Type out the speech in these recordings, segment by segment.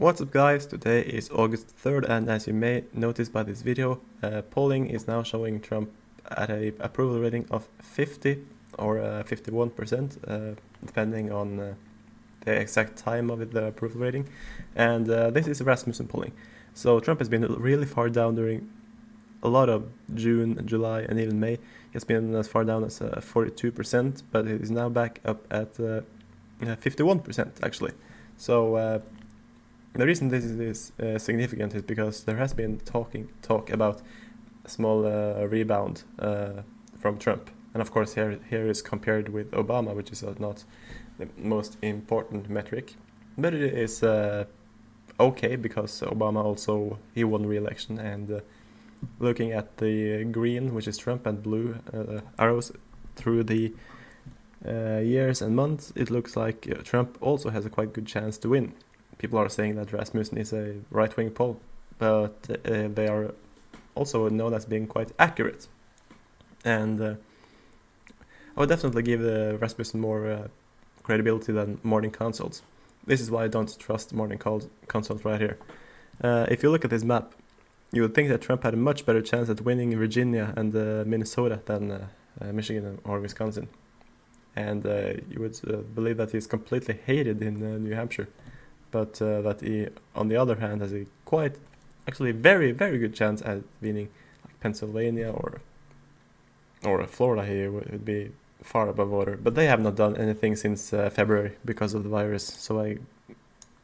What's up guys, today is August 3rd and as you may notice by this video, uh, polling is now showing Trump at a approval rating of 50 or uh, 51% uh, depending on uh, the exact time of the approval rating and uh, this is Rasmussen polling. So Trump has been really far down during a lot of June, July and even May. He's been as far down as 42% uh, but he is now back up at 51% actually. So the reason this is uh, significant is because there has been talking talk about a small uh, rebound uh, from Trump, and of course here here is compared with Obama, which is not the most important metric, but it is uh, okay because Obama also he won re-election and uh, looking at the green, which is Trump, and blue uh, arrows through the years and months, it looks like Trump also has a quite good chance to win people are saying that Rasmussen is a right wing poll, but uh, they are also known as being quite accurate. And uh, I would definitely give uh, Rasmussen more uh, credibility than morning consults. This is why I don't trust morning consults right here. Uh, if you look at this map, you would think that Trump had a much better chance at winning Virginia and uh, Minnesota than Michigan or Wisconsin. And you would believe that he's completely hated in New Hampshire but uh, that he, on the other hand, has a quite, actually, very, very good chance at winning like Pennsylvania or or Florida. here would be far above water, but they have not done anything since uh, February because of the virus. So I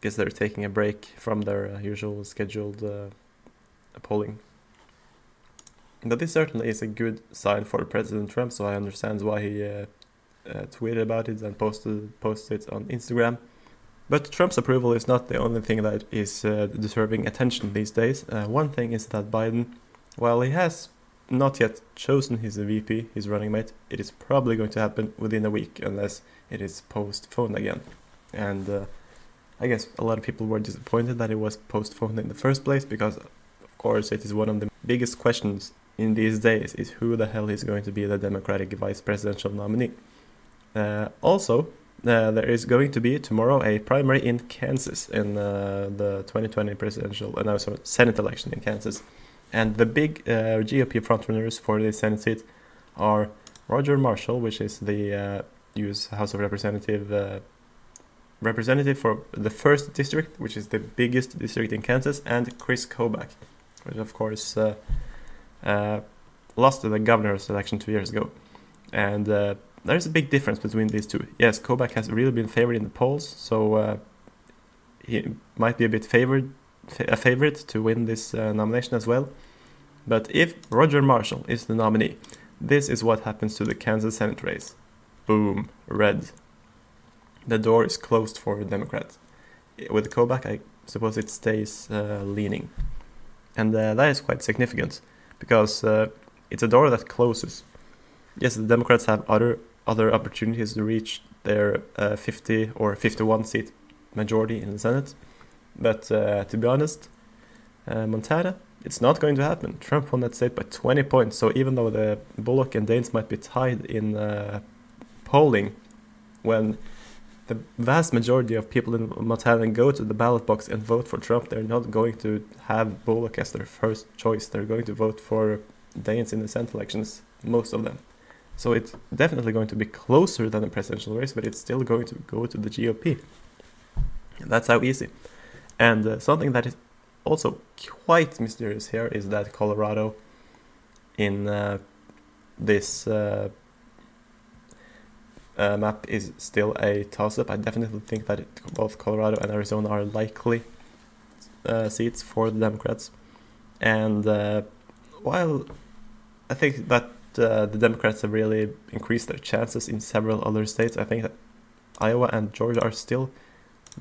guess they're taking a break from their uh, usual scheduled uh, polling. But this certainly is a good sign for President Trump, so I understand why he uh, uh, tweeted about it and posted posted it on Instagram. But Trump's approval is not the only thing that is uh, deserving attention these days. Uh, one thing is that Biden, while he has not yet chosen his VP, his running mate, it is probably going to happen within a week unless it is postponed again. And uh, I guess a lot of people were disappointed that it was postponed in the first place because, of course, it is one of the biggest questions in these days is who the hell is going to be the Democratic vice presidential nominee. Uh, also, uh, there is going to be tomorrow a primary in Kansas in uh, the 2020 presidential, uh, no, Senate election in Kansas. And the big uh, GOP frontrunners for the Senate seat are Roger Marshall, which is the U.S. Uh, House of Representative uh, representative for the first district, which is the biggest district in Kansas, and Chris Kobach, which of course lost the governor's election two years ago. And there's a big difference between these two. Yes, Kobach has really been favored in the polls, so uh, he might be a bit favored, a favorite to win this uh, nomination as well. But if Roger Marshall is the nominee, this is what happens to the Kansas Senate race. Boom, red. The door is closed for Democrats. With Kobach, I suppose it stays uh, leaning. And uh, that is quite significant because uh, it's a door that closes. Yes, the Democrats have other other opportunities to reach their uh, 50 or 51 seat majority in the Senate. But uh, to be honest, uh, Montana, it's not going to happen. Trump won that state by 20 points. So even though the Bullock and Daines might be tied in uh, polling, when the vast majority of people in Montana go to the ballot box and vote for Trump, they're not going to have Bullock as their first choice. They're going to vote for Daines in the Senate elections, most of them. So it's definitely going to be closer than a presidential race, but it's still going to go to the GOP. That's how easy. And uh, something that is also quite mysterious here is that Colorado, in uh, this uh, uh map, is still a toss-up. I definitely think that it, both Colorado and Arizona are likely uh, seats for the Democrats. And uh, while I think that uh, the Democrats have really increased their chances in several other states. I think that Iowa and Georgia are still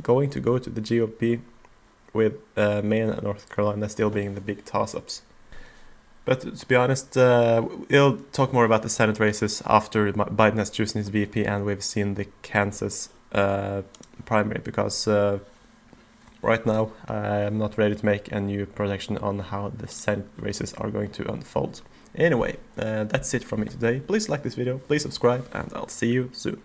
going to go to the GOP, with uh, Maine and North Carolina still being the big toss-ups. But to be honest, uh, we'll talk more about the Senate races after Biden has chosen his VP and we've seen the Kansas uh, primary because uh, right now I am not ready to make a new projection on how the Senate races are going to unfold. Anyway, uh, that's it from me today. Please like this video, please subscribe, and I'll see you soon.